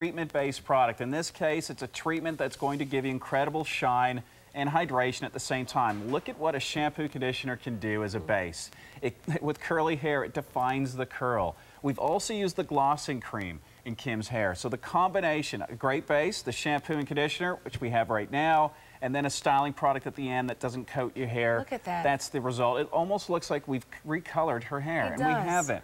treatment-based product. In this case, it's a treatment that's going to give you incredible shine and hydration at the same time. Look at what a shampoo conditioner can do as a base. It, with curly hair, it defines the curl. We've also used the glossing cream in Kim's hair. So the combination, a great base, the shampoo and conditioner, which we have right now, and then a styling product at the end that doesn't coat your hair. Look at that. That's the result. It almost looks like we've recolored her hair, It and does. we haven't.